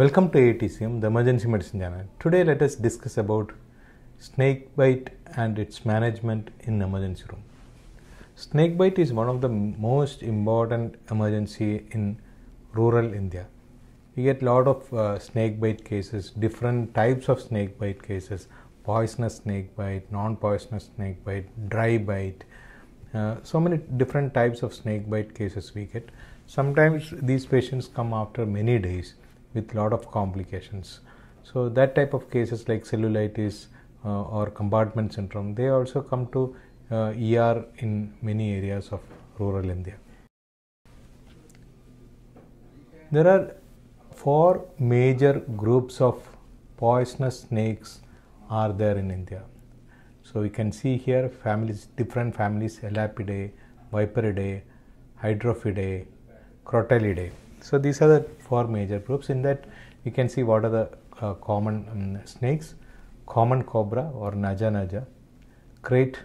Welcome to ATCM, the emergency medicine channel. Today let us discuss about snake bite and its management in emergency room. Snake bite is one of the most important emergency in rural India. We get lot of uh, snake bite cases, different types of snake bite cases, poisonous snake bite, non-poisonous snake bite, dry bite. Uh, so many different types of snake bite cases we get. Sometimes these patients come after many days with lot of complications. So that type of cases like cellulitis uh, or compartment syndrome, they also come to uh, ER in many areas of rural India. There are four major groups of poisonous snakes are there in India. So we can see here families, different families, Elapidae, Viperidae, Hydrophidae, Crotalidae. So these are the four major groups. In that, we can see what are the uh, common um, snakes: common cobra or naja naja, krait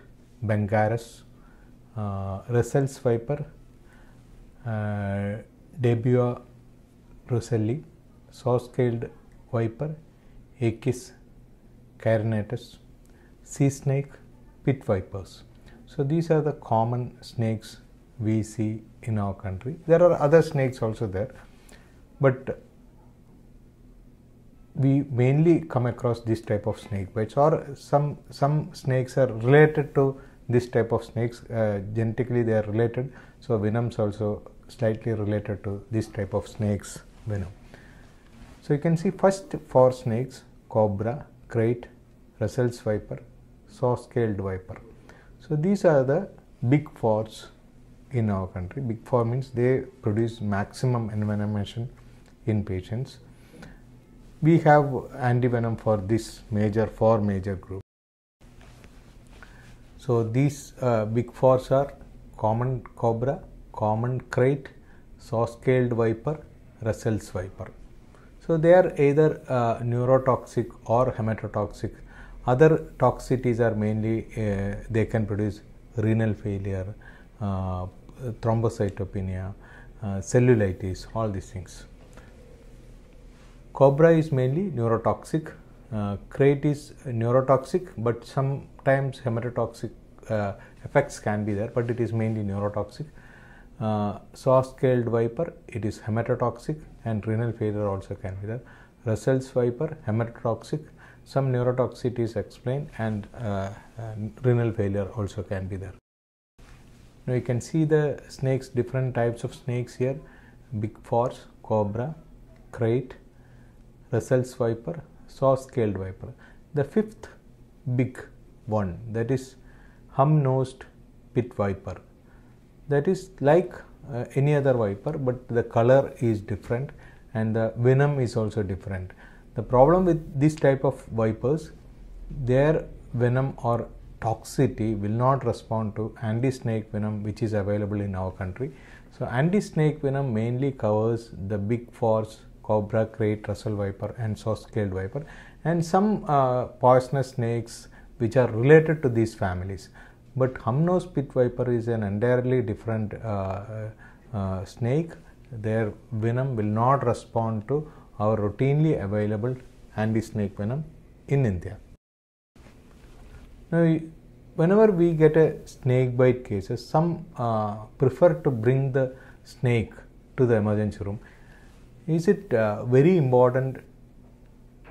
Bungarus, uh, Russell's viper, uh, Daboia russelii, saw-scaled viper, Echis carinatus, sea snake, pit vipers. So these are the common snakes we see in our country. There are other snakes also there, but we mainly come across this type of snake bites or some some snakes are related to this type of snakes. Uh, genetically they are related so venoms also slightly related to this type of snakes venom. So you can see first four snakes cobra krait russell's viper saw scaled viper. So these are the big fours in our country. Big four means they produce maximum envenomation in patients. We have antivenom for this major four major group. So these uh, big fours are common cobra, common krait, saw-scaled viper, Russell's viper. So they are either uh, neurotoxic or hematotoxic. Other toxicities are mainly uh, they can produce renal failure, uh, thrombocytopenia, uh, cellulitis, all these things. Cobra is mainly neurotoxic. Uh, krait is neurotoxic, but sometimes hematotoxic uh, effects can be there, but it is mainly neurotoxic. Uh, saw-scaled viper, it is hematotoxic, and renal failure also can be there. Russell's viper, hematotoxic, some neurotoxicity is explained, and renal failure also can be there. Now you can see the snakes, different types of snakes here, big fours, cobra, krait, Russell's viper, saw-scaled viper. The fifth big one that is hump-nosed pit viper. That is like uh, any other viper but the color is different and the venom is also different. The problem with this type of vipers, their venom or toxicity will not respond to anti-snake venom which is available in our country. So anti-snake venom mainly covers the big fours, cobra, krait, Russell viper and saw-scaled viper and some uh, poisonous snakes which are related to these families. But hump-nose pit viper is an entirely different uh, uh, snake. Their venom will not respond to our routinely available anti-snake venom in India. Now, whenever we get a snake bite cases, some uh, prefer to bring the snake to the emergency room. Is it uh, very important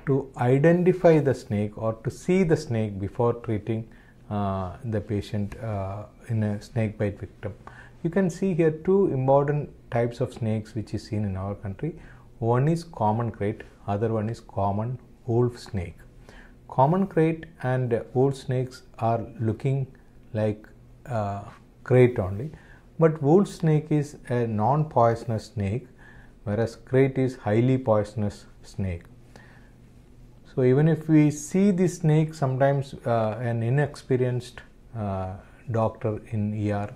to identify the snake or to see the snake before treating uh, the patient uh, in a snake bite victim? You can see here two important types of snakes which is seen in our country. One is common krait, other one is common wolf snake common krait and wolf snakes are looking like uh, krait only. But wolf snake is a non-poisonous snake whereas krait is highly poisonous snake. So even if we see this snake sometimes uh, an inexperienced uh, doctor in ER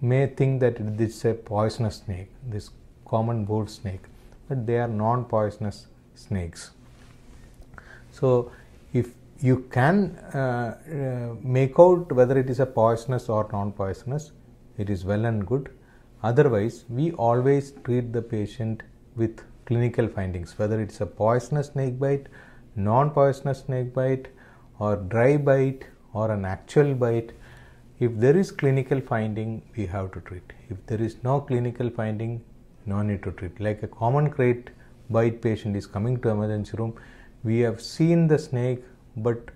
may think that this is a poisonous snake this common wolf snake but they are non-poisonous snakes. So you can uh, uh, make out whether it is a poisonous or non-poisonous, it is well and good. Otherwise, we always treat the patient with clinical findings, whether it's a poisonous snake bite, non poisonous snake bite, or dry bite, or an actual bite. If there is clinical finding, we have to treat. If there is no clinical finding, no need to treat. Like a common krait bite patient is coming to emergency room, we have seen the snake, but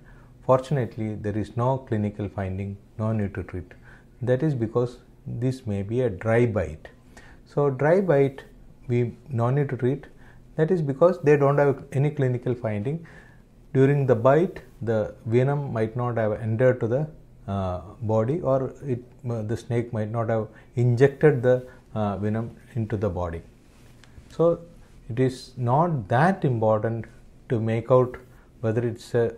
fortunately there is no clinical finding, no need to treat. That is because this may be a dry bite. So dry bite we no need to treat. That is because they don't have any clinical finding. During the bite, the venom might not have entered to the uh, body, or it, uh, the snake might not have injected the uh, venom into the body. So it is not that important to make out whether it's a,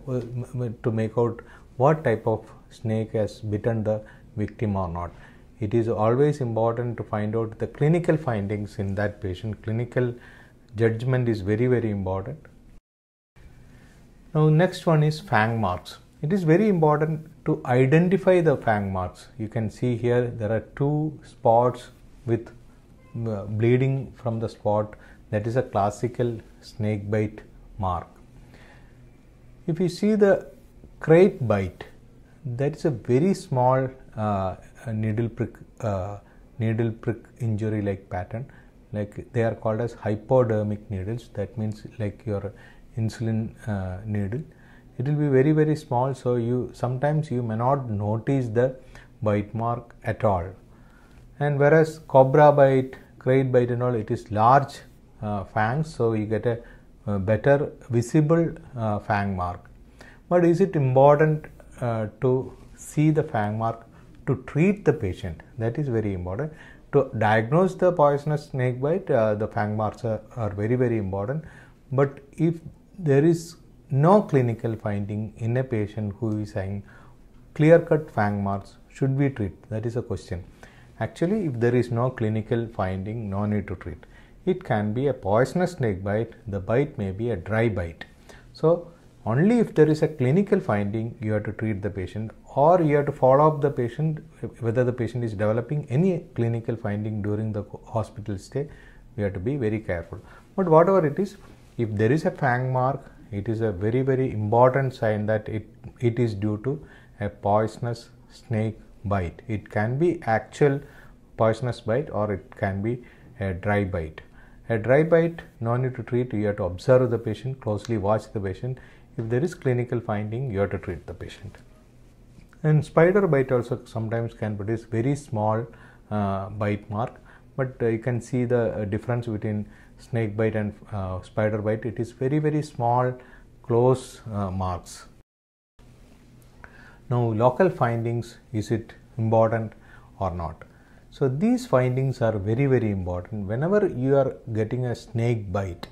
to make out what type of snake has bitten the victim or not it is always important to find out the clinical findings in that patient. Clinical judgment is very, very important. Now, next one is fang marks. It is very important to identify the fang marks. You can see here there are two spots with uh, bleeding from the spot. That is a classical snake bite mark. If you see the krait bite, that is a very small uh, needle prick uh, needle prick injury like pattern. Like they are called as hypodermic needles. That means like your insulin uh, needle. It will be very very small so you sometimes you may not notice the bite mark at all. And whereas cobra bite krait bite and all it is large uh, fangs so you get a better visible uh, fang mark but is it important uh, to see the fang mark to treat the patient. That is very important. To diagnose the poisonous snake bite, uh, the fang marks are, are very, very important. But if there is no clinical finding in a patient who is having clear cut fang marks, should we treat? That is a question. Actually, if there is no clinical finding, no need to treat. It can be a poisonous snake bite, the bite may be a dry bite. So, only if there is a clinical finding, you have to treat the patient or you have to follow up the patient whether the patient is developing any clinical finding during the hospital stay we have to be very careful. But whatever it is if there is a fang mark it is a very very important sign that it it is due to a poisonous snake bite. It can be actual poisonous bite or it can be a dry bite a dry bite no need to treat you have to observe the patient closely watch the patient. If there is clinical finding you have to treat the patient. And spider bite also sometimes can produce very small uh, bite mark but uh, you can see the uh, difference between snake bite and uh, spider bite. It is very very small close uh, marks. Now local findings is it important or not so these findings are very very important whenever you are getting a snake bite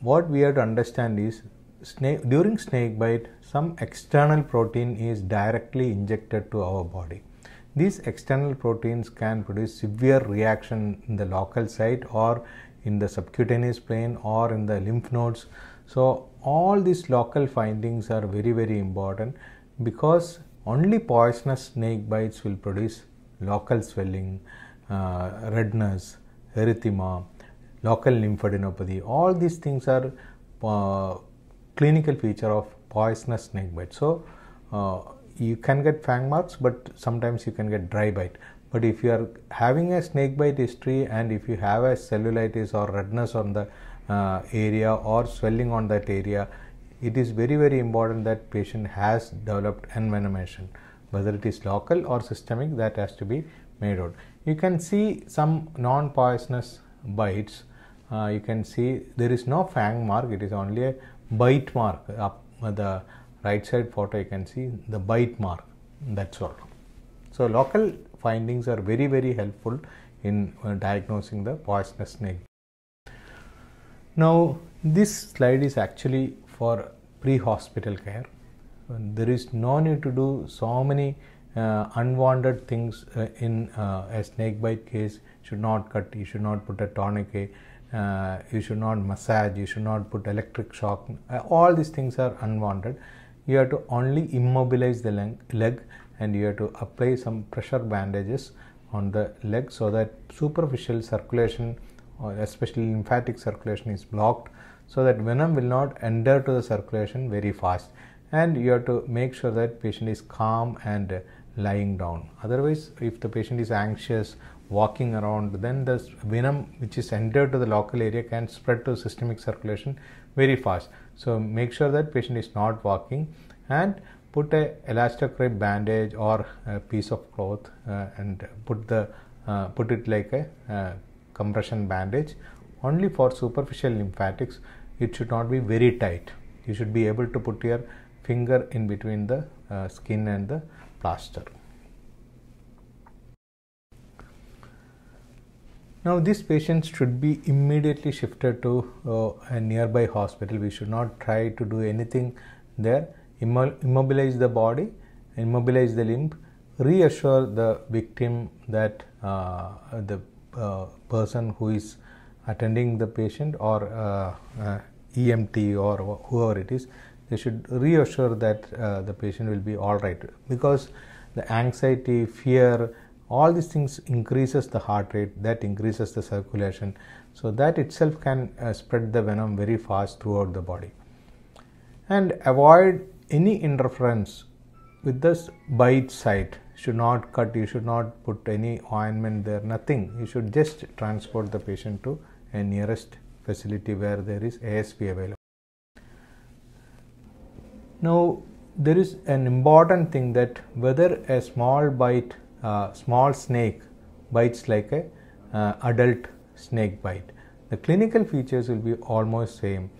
what we have to understand is snake, during snake bite, some external protein is directly injected to our body. These external proteins can produce severe reaction in the local site or in the subcutaneous plane or in the lymph nodes. So all these local findings are very very important because only poisonous snake bites will produce local swelling, uh, redness, erythema, local lymphadenopathy. All these things are uh, clinical feature of poisonous snake bite. So, uh, you can get fang marks, but sometimes you can get dry bite. But if you are having a snake bite history and if you have a cellulitis or redness on the area or swelling on that area, it is very very important that patient has developed envenomation. Whether it is local or systemic, that has to be made out. You can see some non-poisonous bites. Uh, you can see there is no fang mark; it is only a bite mark up the right side photo you can see the bite mark that's all so local findings are very very helpful in uh, diagnosing the poisonous snake now this slide is actually for pre-hospital care there is no need to do so many uh, unwanted things uh, in uh, a snake bite case should not cut you should not put a tourniquet uh, you should not massage, you should not put electric shock. Uh, all these things are unwanted. You have to only immobilize the leg, leg and you have to apply some pressure bandages on the leg so that superficial circulation or especially lymphatic circulation is blocked so that venom will not enter to the circulation very fast and you have to make sure that patient is calm and lying down. Otherwise if the patient is anxious walking around then the venom which is entered to the local area can spread to systemic circulation very fast. So make sure that patient is not walking and put a elastic wrap bandage or a piece of cloth uh, and put the uh, put it like a uh, compression bandage only for superficial lymphatics. It should not be very tight. You should be able to put your finger in between the uh, skin and the plaster. Now these patients should be immediately shifted to uh, a nearby hospital. We should not try to do anything there. Immobilize the body immobilize the limb reassure the victim that uh, the uh, person who is attending the patient or uh, uh EMT or whoever it is, they should reassure that uh, the patient will be all right because the anxiety, fear, all these things increases the heart rate, that increases the circulation. So that itself can uh, spread the venom very fast throughout the body. And avoid any interference with this bite site should not cut you should not put any ointment there nothing you should just transport the patient to a nearest facility where there is ASP available now there is an important thing that whether a small bite uh, small snake bites like a uh, adult snake bite the clinical features will be almost same.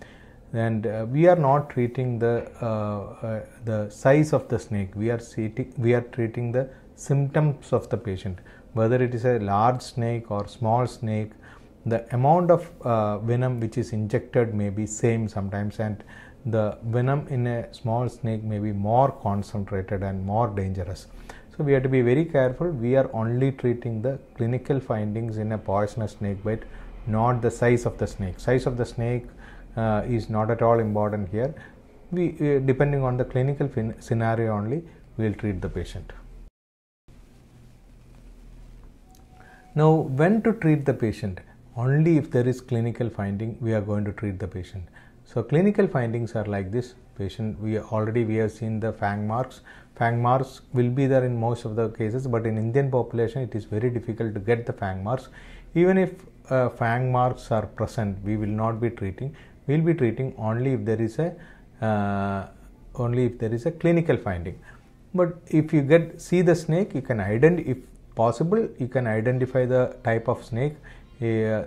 And uh, we are not treating the uh, uh, the size of the snake. We are treating we are treating the symptoms of the patient. Whether it is a large snake or small snake the amount of uh, venom which is injected may be same sometimes. And the venom in a small snake may be more concentrated and more dangerous so we have to be very careful we are only treating the clinical findings in a poisonous snake bite not the size of the snake size of the snake uh, is not at all important here. We, uh, depending on the clinical scenario only, we will treat the patient. Now, when to treat the patient? Only if there is clinical finding, we are going to treat the patient. So, clinical findings are like this. Patient, we already we have seen the fang marks. Fang marks will be there in most of the cases, but in Indian population, it is very difficult to get the fang marks. Even if uh, fang marks are present, we will not be treating we will be treating only if there is a uh, only if there is a clinical finding but if you get see the snake you can identify if possible you can identify the type of snake uh,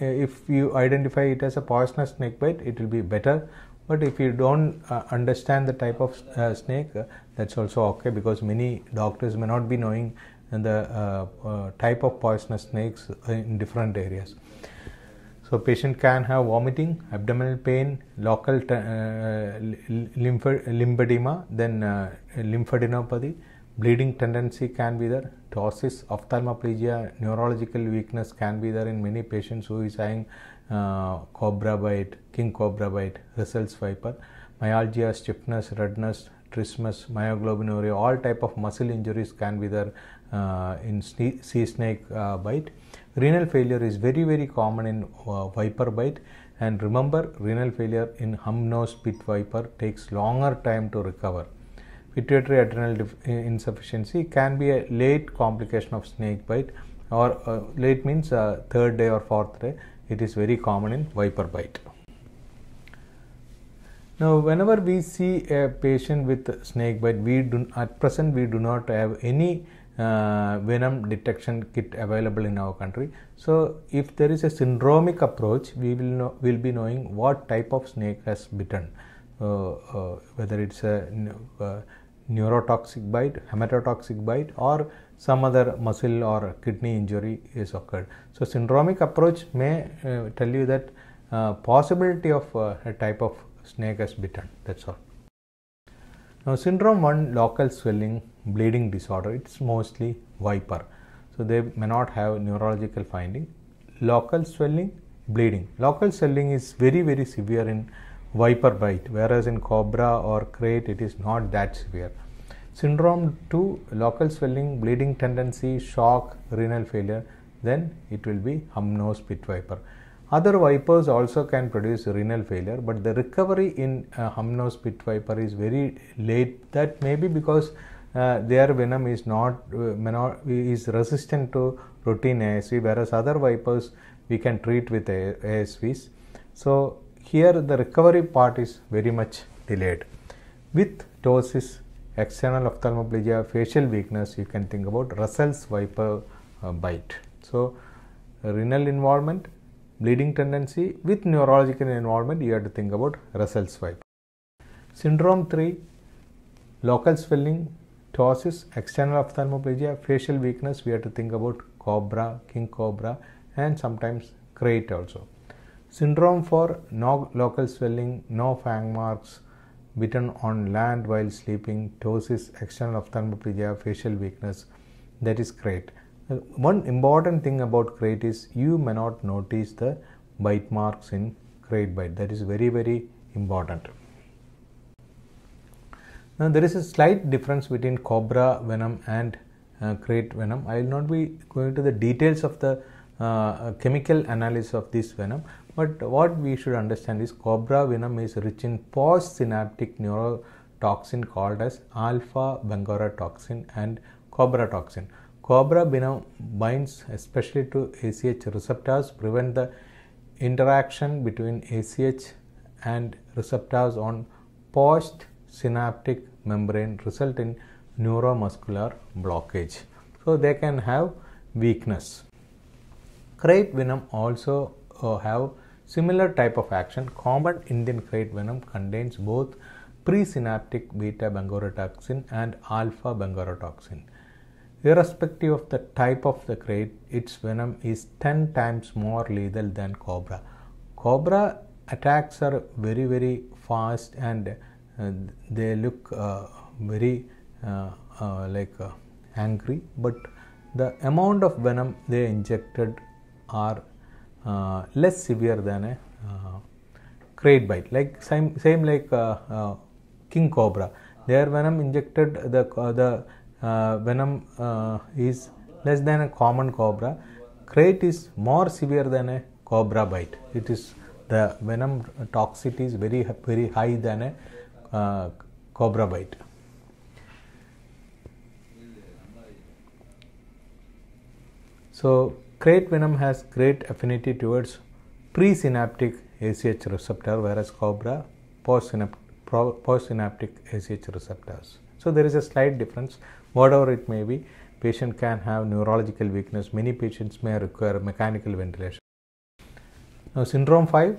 if you identify it as a poisonous snake bite it will be better. But if you don't uh, understand the type of uh, snake uh, that's also okay because many doctors may not be knowing the uh, type of poisonous snakes in different areas. So patient can have vomiting, abdominal pain, local uh, lymph lymphedema, then uh, lymphadenopathy, bleeding tendency can be there, ptosis, ophthalmoplegia, neurological weakness can be there in many patients who is having uh, cobra bite, king cobra bite, Russell's viper, myalgia, stiffness, redness, trismus, myoglobinuria, all type of muscle injuries can be there uh, in sea snake uh, bite. Renal failure is very very common in uh, viper bite. And remember renal failure in hump nose pit viper takes longer time to recover pituitary adrenal insufficiency can be a late complication of snake bite or uh, late means uh, third day or fourth day. It is very common in viper bite. Now whenever we see a patient with snake bite we do at present we do not have any uh, venom detection kit available in our country. So, if there is a syndromic approach, we will know, will be knowing what type of snake has bitten, whether it's a uh, neurotoxic bite, hematotoxic bite, or some other muscle or kidney injury is occurred. So, syndromic approach may uh, tell you that uh, possibility of a type of snake has bitten. That's all. Now, syndrome 1 local swelling bleeding disorder, it's mostly viper. So, they may not have neurological finding. Local swelling, bleeding. Local swelling is very, very severe in viper bite, whereas in cobra or krait, it is not that severe. Syndrome 2, local swelling, bleeding tendency, shock, renal failure, then it will be hump nose pit viper. Other vipers also can produce renal failure, but the recovery in uh, pit viper is very late. That may be because uh, their venom is not, uh, is resistant to routine ASV, whereas other vipers we can treat with ASVs. So here the recovery part is very much delayed. With ptosis, external ophthalmoplegia, facial weakness, you can think about Russell's viper uh, bite. So renal involvement, bleeding tendency with neurological involvement, you have to think about Russell's viper. Syndrome 3, local swelling, ptosis, external ophthalmoplegia, facial weakness, we have to think about cobra, king cobra and sometimes krait also. Syndrome for no local swelling, no fang marks, bitten on land while sleeping, ptosis, external ophthalmoplegia, facial weakness, that is krait. Uh, one important thing about krait is you may not notice the bite marks in krait bite. That is very, very important. Now, there is a slight difference between cobra venom and uh, krait venom. I will not be going to the details of the uh, chemical analysis of this venom, but what we should understand is cobra venom is rich in postsynaptic neurotoxin called as alpha toxin and cobra toxin. Cobra venom binds especially to ACH receptors, prevent the interaction between ACH and receptors on postsynaptic membrane result in neuromuscular blockage. So they can have weakness. Krait venom also uh, have similar type of action. Common Indian krait venom contains both presynaptic beta bungarotoxin and alpha bungarotoxin. Irrespective of the type of the krait, its venom is 10 times more lethal than cobra. Cobra attacks are very very fast and uh, they look uh, very uh, uh like uh, angry but the amount of venom they injected are uh, less severe than a uh, crate bite like same same like uh, king cobra their venom injected the the uh, venom uh, is less than a common cobra. Crate is more severe than a cobra bite. It is the venom toxicity is very very high than a uh, cobra bite. So krait venom has great affinity towards presynaptic ACH receptor, whereas cobra postsynaptic, ACH receptors. So there is a slight difference. Whatever it may be patient can have neurological weakness. Many patients may require mechanical ventilation. Now syndrome 5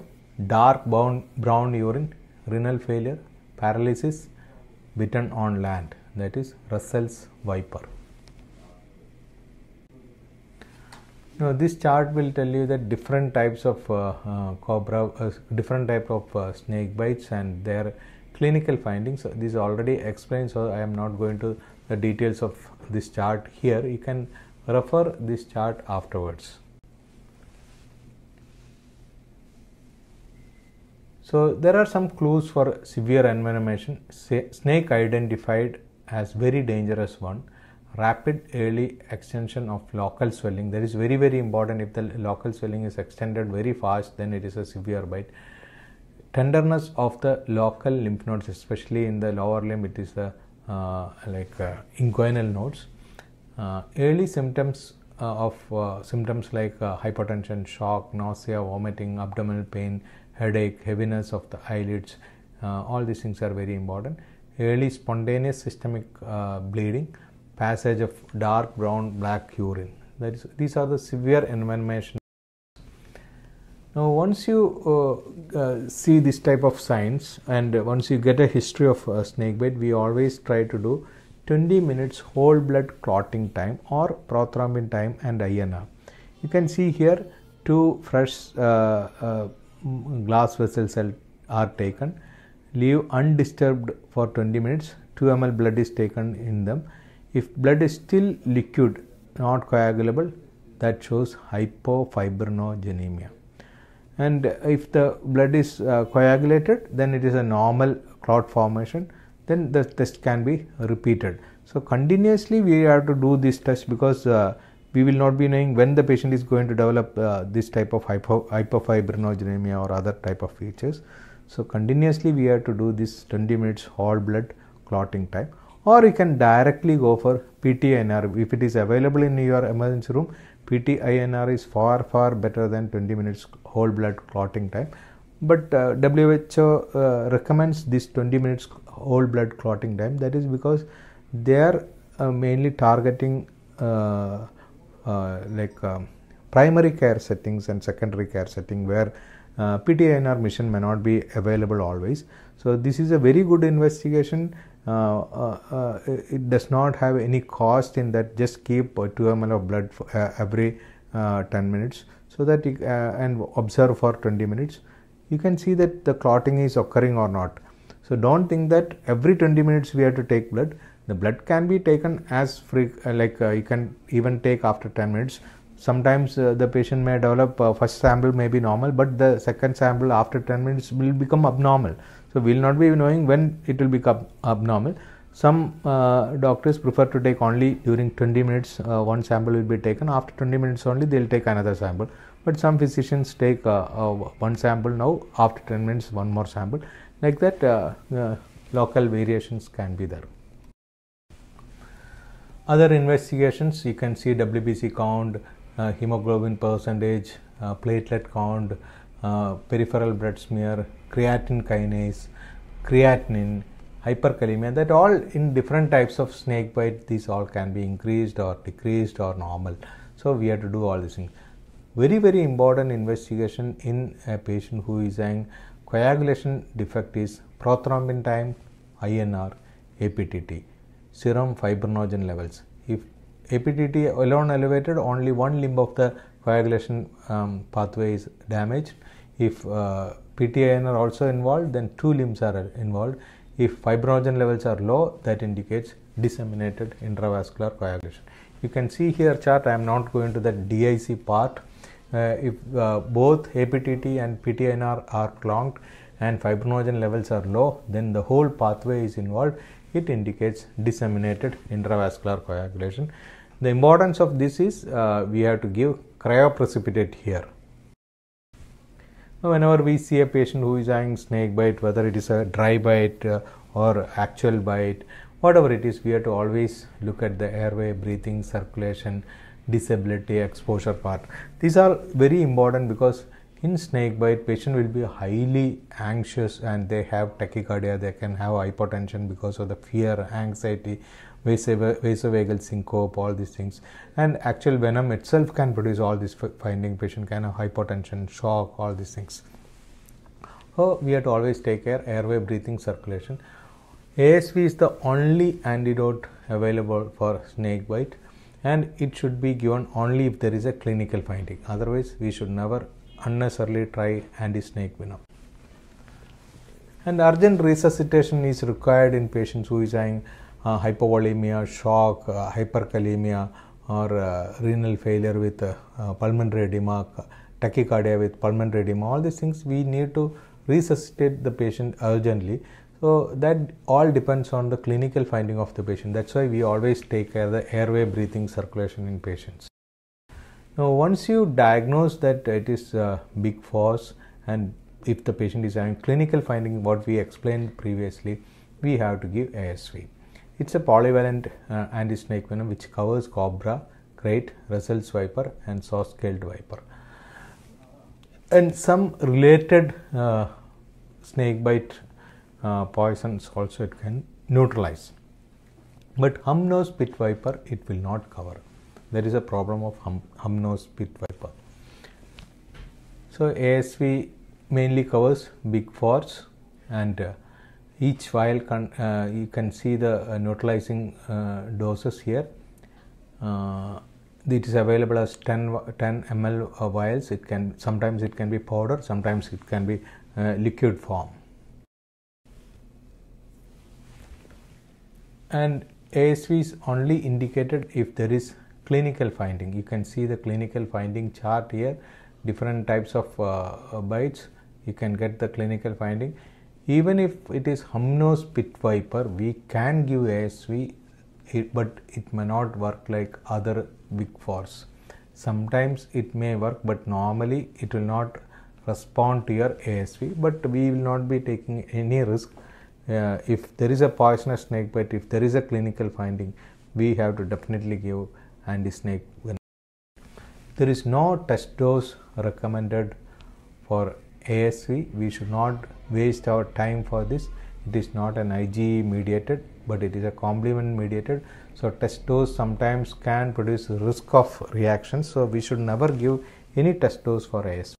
dark brown, brown urine renal failure paralysis bitten on land. That is russell's viper now this chart will tell you that different types of uh, uh, cobra uh, different type of uh, snake bites and their clinical findings. This is already explained so i am not going to the details of this chart here. You can refer this chart afterwards. So there are some clues for severe envenomation. Snake identified as very dangerous one rapid early extension of local swelling that is very very important if the local swelling is extended very fast then it is a severe bite tenderness of the local lymph nodes especially in the lower limb it is the uh, like uh, inguinal nodes. Uh, early symptoms of symptoms like hypertension, shock, nausea, vomiting, abdominal pain, headache, heaviness of the eyelids, all these things are very important. Early spontaneous systemic bleeding, passage of dark brown black urine. That is, these are the severe envenomation now, once you uh, uh, see this type of signs and once you get a history of uh, snake bite, we always try to do 20 minutes whole blood clotting time or prothrombin time and INR. You can see here two fresh uh, uh, glass vessels are taken, leave undisturbed for 20 minutes, 2 ml blood is taken in them. If blood is still liquid, not coagulable, that shows hypofibrinogenemia and if the blood is uh, coagulated then it is a normal clot formation then the test can be repeated. So continuously we have to do this test because uh, we will not be knowing when the patient is going to develop uh, this type of hypo, hypofibrinogenemia or other type of features. So continuously we have to do this 20 minutes whole blood clotting time or you can directly go for PTINR if it is available in your emergency room PTINR is far far better than 20 minutes whole blood clotting time but uh, WHO uh, recommends this 20 minutes whole blood clotting time that is because they are uh, mainly targeting uh, uh, like um, primary care settings and secondary care setting where uh, PTINR mission may not be available always. So this is a very good investigation. Uh, uh, uh, it does not have any cost in that. Just keep 2 ml of blood for, every 10 minutes so that you, and observe for 20 minutes. You can see that the clotting is occurring or not. So don't think that every 20 minutes we have to take blood. The blood can be taken as free, like you can even take after 10 minutes sometimes uh, the patient may develop uh, first sample may be normal but the second sample after 10 minutes will become abnormal so we will not be knowing when it will become abnormal. Some uh, doctors prefer to take only during 20 minutes uh, one sample will be taken. After 20 minutes only they will take another sample. But some physicians take uh, uh, one sample now. After 10 minutes one more sample. Like that local variations can be there. Other investigations you can see WBC count uh, hemoglobin percentage, uh, platelet count, uh, Uh, peripheral blood smear, creatine kinase, creatinine, hyperkalemia that all in different types of snake bite these all can be increased or decreased or normal. So we have to do all these things. Very very important investigation in a patient who is having coagulation defect is prothrombin time inr aptt serum fibrinogen levels. If APTT alone elevated, only one limb of the coagulation um, pathway is damaged. If uh, PTINR also involved, then two limbs are involved. If fibrinogen levels are low, that indicates disseminated intravascular coagulation. You can see here chart, I am not going to the DIC part. Uh, if uh, both APTT and PTINR are clogged and fibrinogen levels are low, then the whole pathway is involved. It indicates disseminated intravascular coagulation. The importance of this is uh, we have to give cryoprecipitate here. Now, whenever we see a patient who is having snake bite, whether it is a dry bite uh, or actual bite, whatever it is, we have to always look at the airway, breathing, circulation, disability, exposure part. These are very important because in snake bite patient will be highly anxious and they have tachycardia they can have hypotension because of the fear anxiety vasovagal syncope, all these things. And actual venom itself can produce all these finding. Patient can have hypotension, shock, all these things. So we have to always take care airway, breathing, circulation. ASV is the only antidote available for snake bite and it should be given only if there is a clinical finding. Otherwise, we should never unnecessarily try anti-snake venom. And urgent resuscitation is required in patients who is having Uh, hypovolemia, shock, uh, hyperkalemia, or uh, renal failure with uh, uh, pulmonary edema, tachycardia with pulmonary edema, all these things we need to resuscitate the patient urgently. So that all depends on the clinical finding of the patient. That's why we always take care the airway breathing circulation in patients. Now once you diagnose that it is big fours and if the patient is having clinical finding what we explained previously, we have to give ASV. It's a polyvalent uh, anti-snake venom which covers cobra, krait, Russell's viper and saw-scaled viper. And some related uh, snake bite uh, poisons also it can neutralize. But hump-nose pit viper it will not cover. There is a problem of hum, hump-nose pit viper. So ASV mainly covers big fours and uh, each vial uh, you can see the uh, neutralizing uh, doses here. It is available as 10, 10 ml vials. It can sometimes it can be powder sometimes it can be liquid form. And ASV is only indicated if there is clinical finding. You can see the clinical finding chart here, different types of uh, bites. You can get the clinical finding even if it is hump-nose pit viper we can give ASV it, but it may not work like other big fours. Sometimes it may work, but normally it will not respond to your ASV. But we will not be taking any risk. Uh, if there is a poisonous snake bite, if there is a clinical finding, we have to definitely give anti-snake venom. There is no test dose recommended for ASV. We should not waste our time for this. It is not an IgE mediated, but it is a complement mediated. So test dose sometimes can produce risk of reactions. So we should never give any test dose for AS.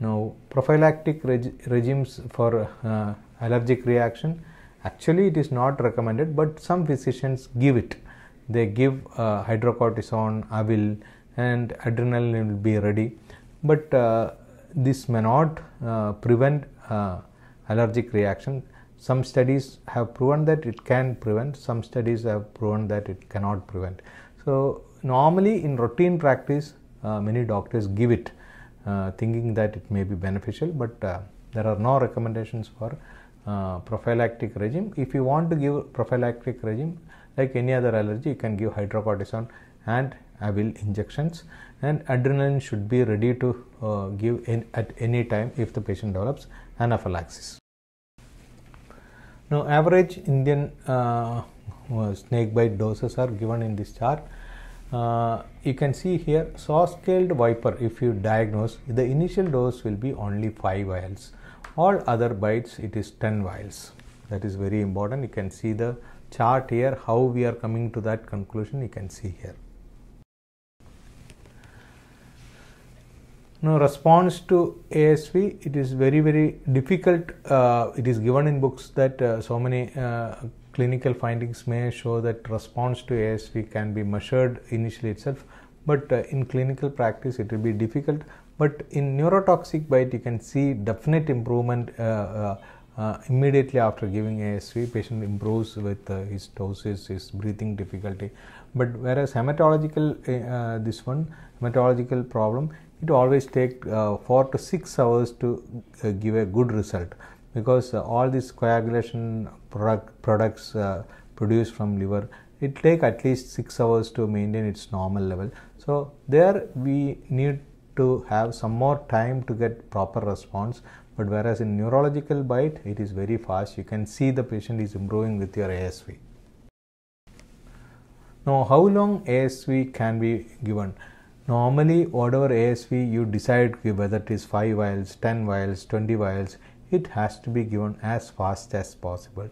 Now prophylactic reg- regimes for uh, allergic reaction actually it is not recommended but some physicians give it they give uh, hydrocortisone avil and adrenaline will be ready but uh, this may not uh, prevent uh, allergic reaction some studies have proven that it can prevent some studies have proven that it cannot prevent so normally in routine practice uh, many doctors give it uh, thinking that it may be beneficial but there are no recommendations for uh, prophylactic regime. If you want to give prophylactic regime, like any other allergy, you can give hydrocortisone and Avil injections, and adrenaline should be ready to uh, give in, at any time if the patient develops anaphylaxis. Now, average Indian uh, snake bite doses are given in this chart. Uh, you can see here saw scaled viper if you diagnose the initial dose will be only 5 vials all other bites it is 10 vials that is very important you can see the chart here how we are coming to that conclusion you can see here now response to asv it is very very difficult uh, it is given in books that uh, so many uh, clinical findings may show that response to asv can be measured initially itself but uh, in clinical practice it will be difficult but in neurotoxic bite you can see definite improvement uh, uh, immediately after giving ASV, patient improves with his ptosis, his breathing difficulty. But whereas hematological, this one, hematological problem, it always take uh, 4 to 6 hours to uh, give a good result because uh, all these coagulation product, products uh, produced from liver, it take at least 6 hours to maintain its normal level. So there we need to have some more time to get proper response but whereas in neurological bite it is very fast you can see the patient is improving with your ASV. Now how long ASV can be given? Normally whatever ASV you decide whether it is 5 vials, 10 vials, 20 vials it has to be given as fast as possible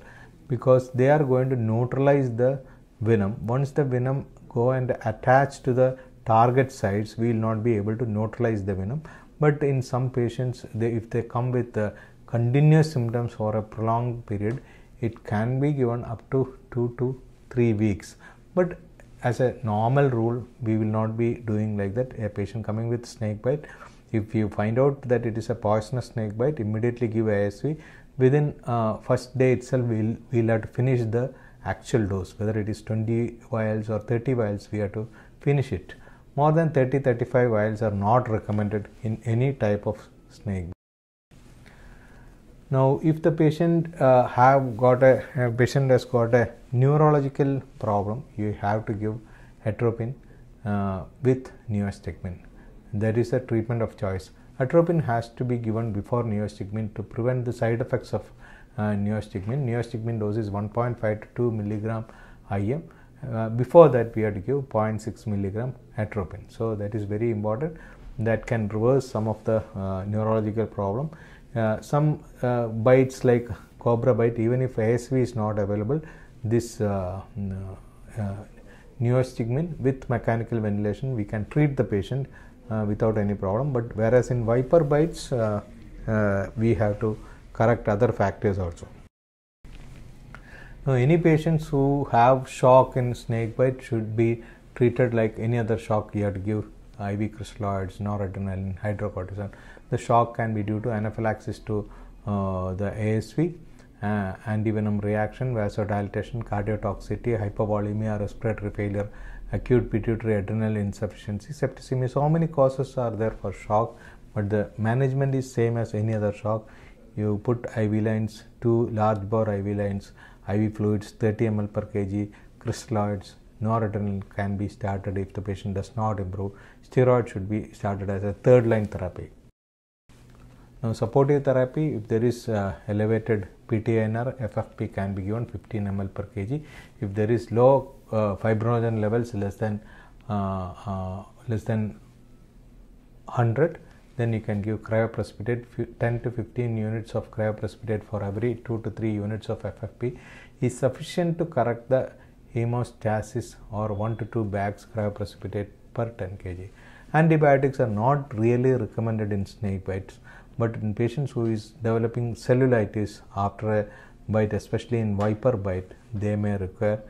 because they are going to neutralize the venom. Once the venom go and attach to the target sites we will not be able to neutralize the venom but in some patients they, if they come with uh, continuous symptoms for a prolonged period it can be given up to 2 to 3 weeks but as a normal rule we will not be doing like that. A patient coming with snake bite if you find out that it is a poisonous snake bite immediately give ASV within uh, first day itself we'll we'll have to finish the actual dose whether it is 20 vials or 30 vials we have to finish it. More than 30-35 vials are not recommended in any type of snake. Now, if the patient uh, have got a, a, patient has got a neurological problem, you have to give atropine uh, with neostigmine. That is a treatment of choice. Atropine has to be given before neostigmine to prevent the side effects of uh, neostigmine. Neostigmine dose is 1.5 to 2 milligram IM uh, before that we have to give 0.6 milligram atropine. So that is very important that can reverse some of the uh, neurological problem. Uh, some uh, bites like cobra bite even if ASV is not available this uh, uh, neostigmine with mechanical ventilation we can treat the patient without any problem but whereas in viper bites we have to correct other factors also. Now, any patients who have shock in snake bite should be treated like any other shock. You have to give IV crystalloids, noradrenaline, hydrocortisone. The shock can be due to anaphylaxis to uh, the ASV, uh, antivenom reaction, vasodilatation, cardiotoxicity, hypovolemia, respiratory failure, acute pituitary adrenal insufficiency, septicemia. So many causes are there for shock, but the management is same as any other shock. You put IV lines, two large bore IV lines, IV fluids 30 ml per kg, crystalloids noradrenaline can be started if the patient does not improve. Steroid should be started as a third line therapy. Now, supportive therapy, if there is uh, elevated PTINR, FFP can be given 15 ml per kg. If there is low uh, fibrinogen levels less than uh, uh less than 100, then you can give cryoprecipitate 10 to 15 units of cryoprecipitate for every 2 to 3 units of FFP is sufficient to correct the hemostasis or 1 to 2 bags cryoprecipitate per 10 kg. Antibiotics are not really recommended in snake bites, but in patients who is developing cellulitis after a bite, especially in viper bite, they may require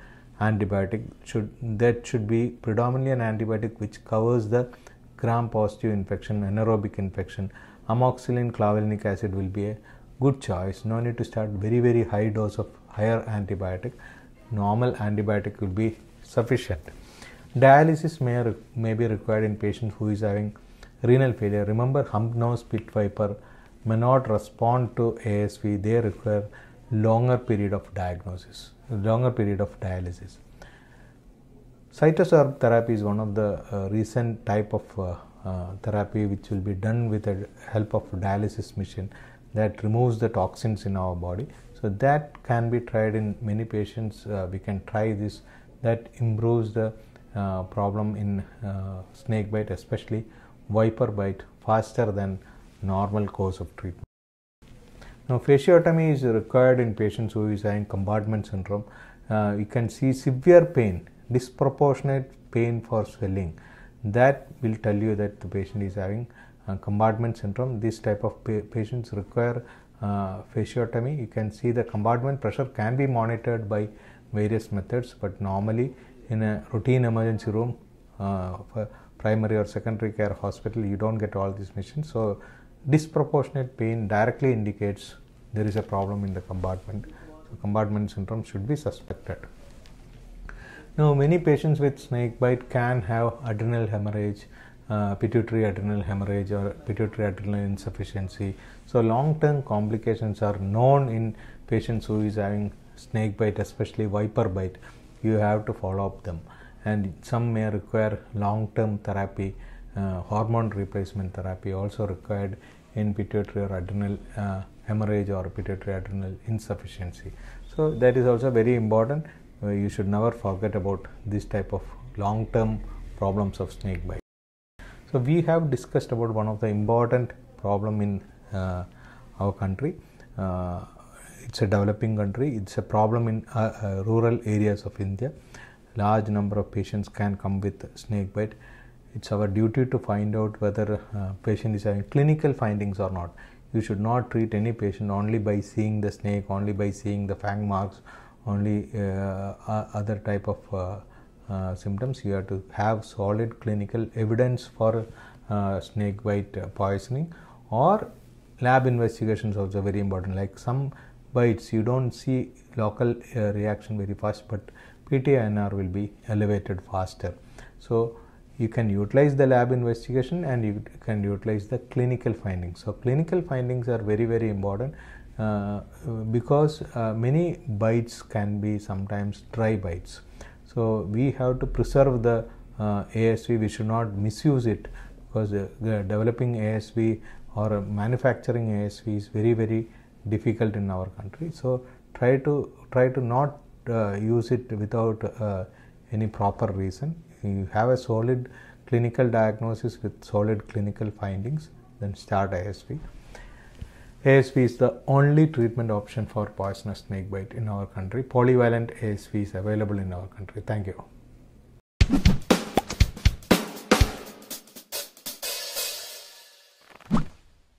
antibiotic. Should that should be predominantly an antibiotic which covers the gram positive infection, anaerobic infection. Amoxicillin clavulanic acid will be a good choice. No need to start very very high dose of higher antibiotic normal antibiotic will be sufficient. Dialysis may, may be required in patients who is having renal failure. Remember, hump nose pit viper may not respond to ASV. They require longer period of diagnosis, longer period of dialysis. Cytosorb therapy is one of the uh, recent type of uh, uh, therapy which will be done with the help of dialysis machine that removes the toxins in our body. So that can be tried in many patients. Uh, we can try this. That improves the uh, problem in uh, snake bite, especially viper bite, faster than normal course of treatment. Now, fasciotomy is required in patients who is having compartment syndrome. Uh, you can see severe pain, disproportionate pain for swelling. That will tell you that the patient is having uh, compartment syndrome. This type of pa- patients require uh, fasciotomy, you can see the compartment pressure can be monitored by various methods, but normally in a routine emergency room, uh, for primary or secondary care hospital, you don't get all these machines. So, disproportionate pain directly indicates there is a problem in the compartment. So, compartment syndrome should be suspected. Now, many patients with snake bite can have adrenal hemorrhage uh, pituitary adrenal hemorrhage or pituitary adrenal insufficiency. So, long term complications are known in patients who is having snake bite, especially viper bite. You have to follow up them, and some may require long term therapy. Uh, hormone replacement therapy also required in pituitary or adrenal uh, hemorrhage or pituitary adrenal insufficiency. So, that is also very important. Uh, you should never forget about this type of long term problems of snake bite. So we have discussed about one of the important problem in uh, our country. Uh, it's a developing country. It's a problem in uh, uh rural areas of India. Large number of patients can come with snake bite. It's our duty to find out whether uh, patient is having clinical findings or not. You should not treat any patient only by seeing the snake, only by seeing the fang marks, only uh, other type of uh, symptoms you have to have solid clinical evidence for uh, snake bite poisoning or lab investigations also very important like some bites you don't see local uh, reaction very fast but PTINR will be elevated faster so you can utilize the lab investigation and you can utilize the clinical findings so clinical findings are very very important uh, because uh, many bites can be sometimes dry bites so we have to preserve the uh, ASV. We should not misuse it because uh, developing ASV or manufacturing ASV is very very difficult in our country. So try to try to not use it without uh, any proper reason. You have a solid clinical diagnosis with solid clinical findings, then start ASV. ASV is the only treatment option for poisonous snake bite in our country. Polyvalent ASV is available in our country. Thank you.